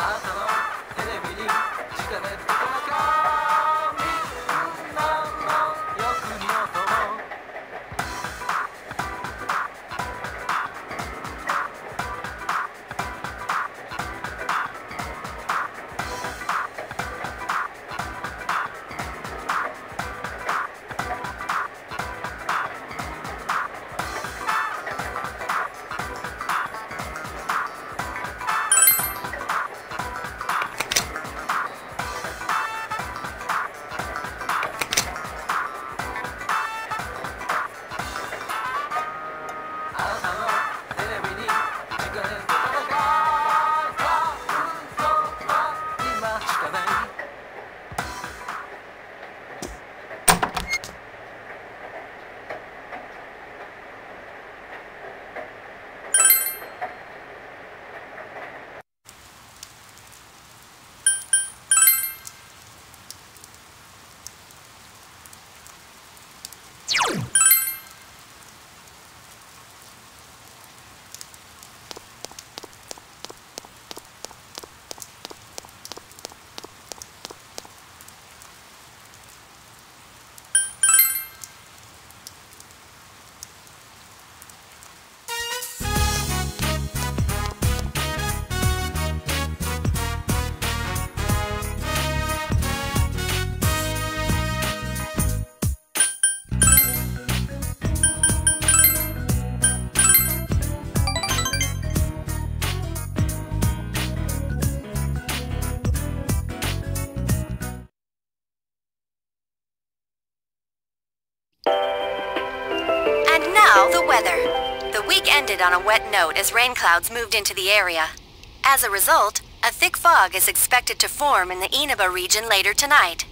Arkadan gelebileyim, dikkat et I'll, I'll weather. The week ended on a wet note as rain clouds moved into the area. As a result, a thick fog is expected to form in the Inaba region later tonight.